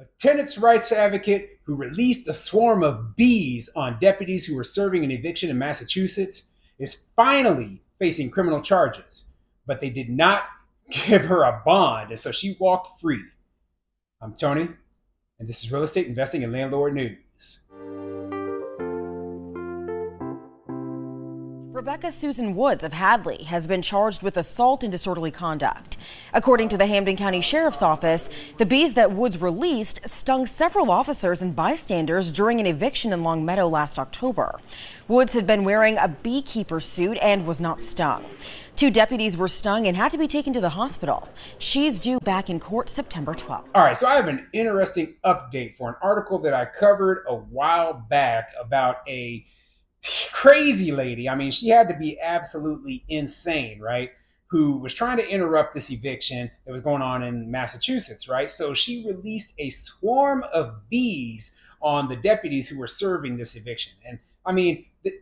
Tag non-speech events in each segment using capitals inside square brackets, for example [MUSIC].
A tenants' rights advocate who released a swarm of bees on deputies who were serving an eviction in Massachusetts is finally facing criminal charges, but they did not [LAUGHS] give her a bond, and so she walked free. I'm Tony, and this is Real Estate Investing and Landlord News. Rebecca Susan Woods of Hadley has been charged with assault and disorderly conduct. According to the Hampden County Sheriff's Office, the bees that Woods released stung several officers and bystanders during an eviction in Longmeadow last October. Woods had been wearing a beekeeper suit and was not stung. Two deputies were stung and had to be taken to the hospital. She's due back in court September 12th. All right, so I have an interesting update for an article that I covered a while back about a crazy lady. I mean, she had to be absolutely insane, right? Who was trying to interrupt this eviction that was going on in Massachusetts, right? So she released a swarm of bees on the deputies who were serving this eviction. And I mean, the,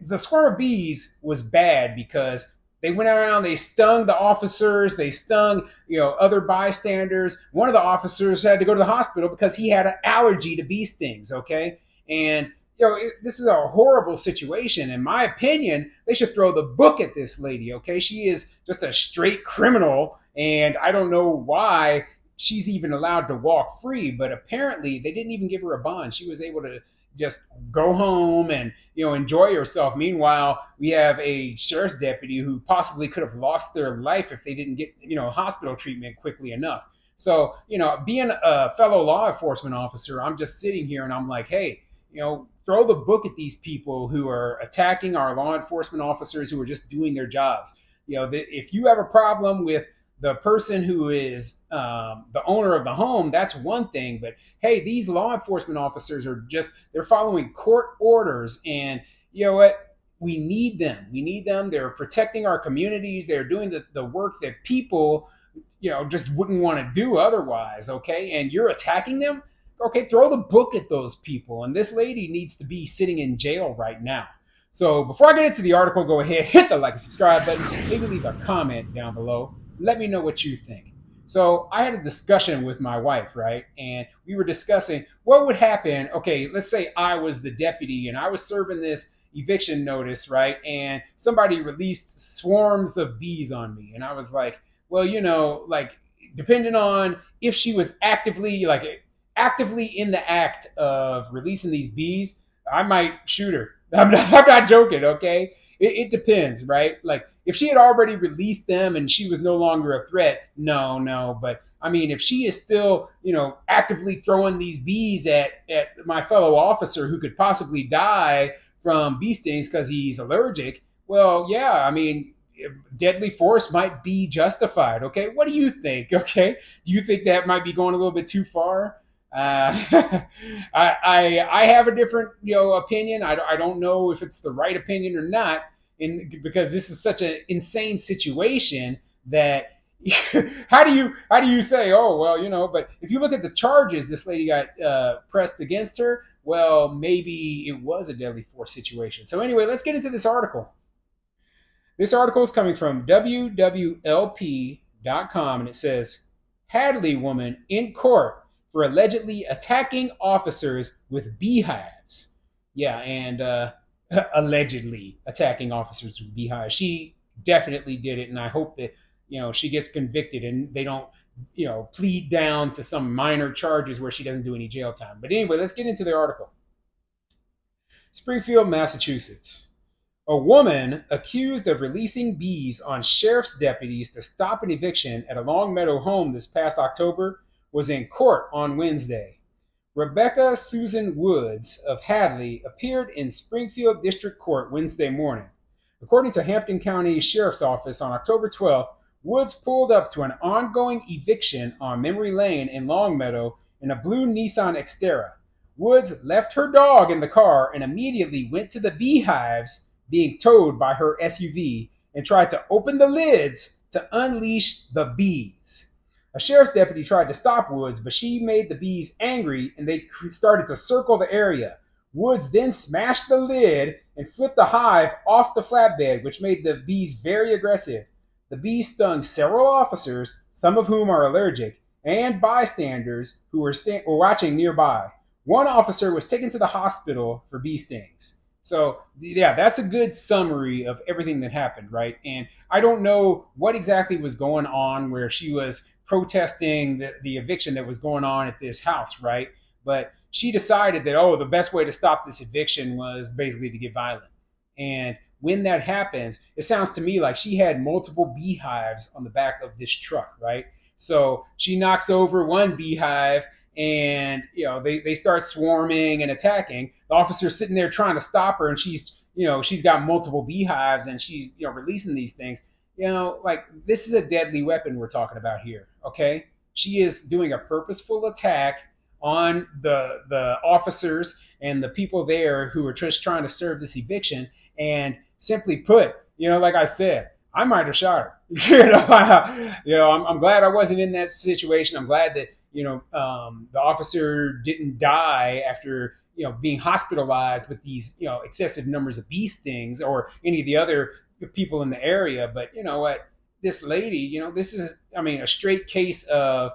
the swarm of bees was bad because they went around, they stung the officers, they stung, you know, other bystanders. One of the officers had to go to the hospital because he had an allergy to bee stings, okay? And you know, it, this is a horrible situation. In my opinion, they should throw the book at this lady. Okay, she is just a straight criminal, and I don't know why she's even allowed to walk free. But apparently, they didn't even give her a bond. She was able to just go home and you know enjoy herself. Meanwhile, we have a sheriff's deputy who possibly could have lost their life if they didn't get you know hospital treatment quickly enough. So you know, being a fellow law enforcement officer, I'm just sitting here and I'm like, hey, you know, throw the book at these people who are attacking our law enforcement officers who are just doing their jobs. You know, the, if you have a problem with the person who is um, the owner of the home, that's one thing. But hey, these law enforcement officers are just, they're following court orders. And you know what? We need them. We need them. They're protecting our communities. They're doing the, the work that people, you know, just wouldn't want to do otherwise. Okay. And you're attacking them okay, throw the book at those people. And this lady needs to be sitting in jail right now. So before I get into the article, go ahead, [LAUGHS] hit the like and subscribe button, maybe leave a comment down below. Let me know what you think. So I had a discussion with my wife, right? And we were discussing what would happen. Okay, let's say I was the deputy and I was serving this eviction notice, right? And somebody released swarms of bees on me. And I was like, well, you know, like depending on if she was actively like actively in the act of releasing these bees, I might shoot her. [LAUGHS] I'm not, I'm not joking, okay? It, it, depends, right? Like if she had already released them and she was no longer a threat, no, no. But I mean, if she is still, you know, actively throwing these bees at, at my fellow officer who could possibly die from bee stings because he's allergic, well, yeah, I mean, deadly force might be justified. Okay, what do you think? [LAUGHS] Okay, do you think that might be going a little bit too far? Uh, [LAUGHS] I, I, I have a different you know opinion. I, I don't know if it's the right opinion or not, in because this is such an insane situation that [LAUGHS] how do you how do you say oh well you know but if you look at the charges this lady got uh, pressed against her well maybe it was a deadly force situation so anyway let's get into this article this article is coming from wwlp.com and it says hadley woman in court for allegedly attacking officers with beehives. Yeah, and uh, [LAUGHS] allegedly attacking officers with beehives. She definitely did it, and I hope that you know she gets convicted and they don't you know plead down to some minor charges where she doesn't do any jail time. But anyway, let's get into the article. Springfield, Massachusetts. A woman accused of releasing bees on sheriff's deputies to stop an eviction at a Longmeadow home this past October was in court on Wednesday. Rebecca Susan Woods of Hadley appeared in Springfield District Court Wednesday morning. According to Hampden County Sheriff's Office on October 12th, Woods pulled up to an ongoing eviction on Memory Lane in Longmeadow in a blue Nissan Xterra. Woods left her dog in the car and immediately went to the beehives being towed by her SUV and tried to open the lids to unleash the bees. A sheriff's deputy tried to stop Woods, but she made the bees angry and they started to circle the area. Woods then smashed the lid and flipped the hive off the flatbed, which made the bees very aggressive. The bees stung several officers, some of whom are allergic, and bystanders who were, were watching nearby. One officer was taken to the hospital for bee stings. So, yeah, that's a good summary of everything that happened, right? And I don't know what exactly was going on where she was protesting the, the eviction that was going on at this house, right? But she decided that, oh, the best way to stop this eviction was basically to get violent. And when that happens, it sounds to me like she had multiple beehives on the back of this truck, right? So she knocks over one beehive and you know they, they start swarming and attacking. The officer's sitting there trying to stop her and she's you know she's got multiple beehives and she's you know releasing these things. You know, like this is a deadly weapon we're talking about here, okay? She is doing a purposeful attack on the the officers and the people there who are just trying to serve this eviction and simply put, you know, like I said, I might have shot her. [LAUGHS] you know, [LAUGHS] you know, I'm, I'm, glad I wasn't in that situation. I'm glad that you know um, the officer didn't die after you know being hospitalized with these you know excessive numbers of bee stings or any of the other people in the area. But you know what, this lady, you know, this is I mean a straight case of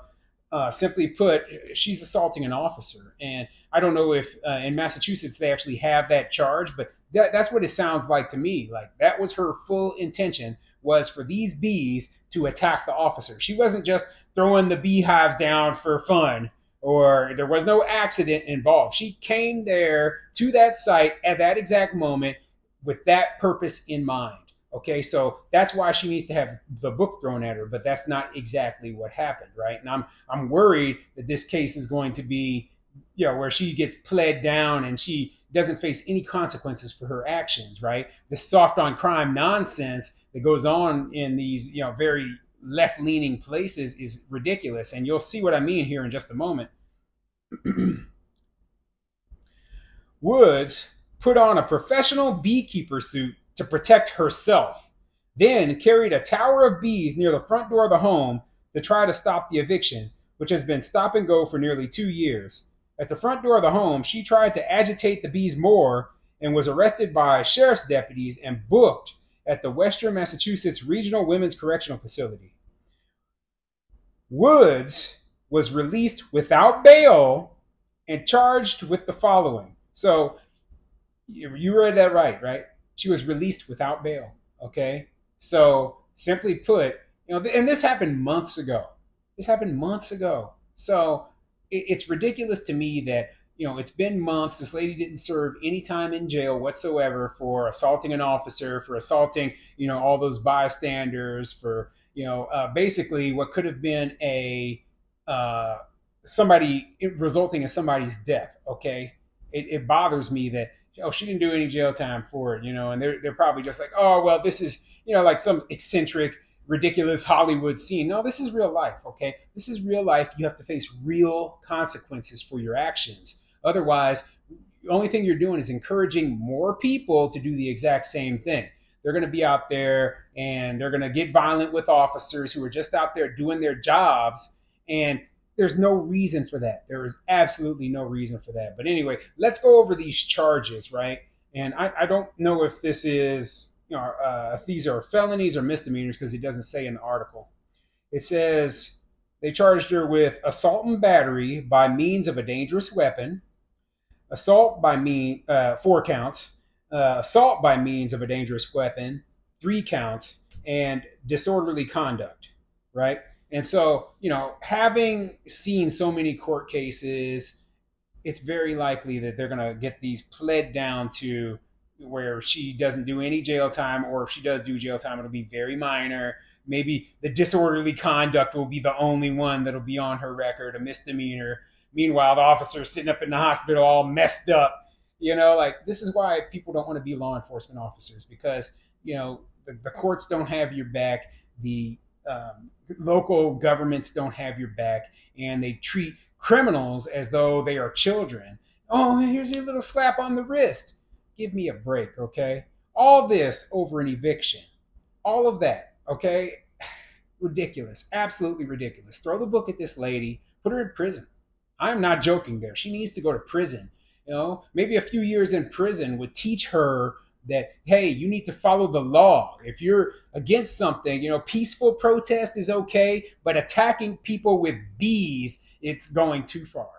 uh, simply put, she's assaulting an officer, and I don't know if uh, in Massachusetts they actually have that charge, but that, that's what it sounds like to me. Like that was her full intention was for these bees to attack the officer. She wasn't just throwing the beehives down for fun or there was no accident involved. She came there to that site at that exact moment with that purpose in mind. Okay, so that's why she needs to have the book thrown at her, but that's not exactly what happened, right? And I'm I'm worried that this case is going to be, you know, where she gets pled down and she doesn't face any consequences for her actions, right? The soft on crime nonsense that goes on in these, you know, very left leaning places is ridiculous. And you'll see what I mean here in just a moment. [CLEARS THROAT] Woods put on a professional beekeeper suit to protect herself, then carried a tower of bees near the front door of the home to try to stop the eviction, which has been stop and go for nearly two years. At the front door of the home, she tried to agitate the bees more and was arrested by sheriff's deputies and booked at the Western Massachusetts Regional Women's Correctional Facility. Woods was released without bail and charged with the following. So you read that right, right? She was released without bail. Okay. So simply put, you know, and this happened months ago. This happened months ago. So it's ridiculous to me that you know it's been months this lady didn't serve any time in jail whatsoever for assaulting an officer for assaulting you know all those bystanders for you know uh, basically what could have been a uh, somebody resulting in somebody's death okay it, it bothers me that oh she didn't do any jail time for it you know and they're, they're probably just like oh well this is you know like some eccentric ridiculous Hollywood scene. No, this is real life, okay? This is real life. You have to face real consequences for your actions. Otherwise, the only thing you're doing is encouraging more people to do the exact same thing. They're going to be out there and they're going to get violent with officers who are just out there doing their jobs. And there's no reason for that. There is absolutely no reason for that. But anyway, let's go over these charges, right? And I, I don't know if this is you know, uh, if these are felonies or misdemeanors because it doesn't say in the article. It says they charged her with assault and battery by means of a dangerous weapon, assault by mean uh, four counts, uh, assault by means of a dangerous weapon, three counts, and disorderly conduct. Right, and so you know, having seen so many court cases, it's very likely that they're going to get these pled down to where she doesn't do any jail time, or if she does do jail time, it'll be very minor. Maybe the disorderly conduct will be the only one that'll be on her record, a misdemeanor. Meanwhile, the officer's sitting up in the hospital all messed up. You know, like this is why people don't want to be law enforcement officers because, you know, the, the courts don't have your back. The um, local governments don't have your back. And they treat criminals as though they are children. Oh, here's your little slap on the wrist Give me a break, okay? All this over an eviction. All of that, okay? [SIGHS] Ridiculous. Absolutely ridiculous. Throw the book at this lady, put her in prison. I'm not joking there. She needs to go to prison. You know, maybe a few years in prison would teach her that hey you need to follow the law. If you're against something you know peaceful protest is okay but attacking people with bees it's going too far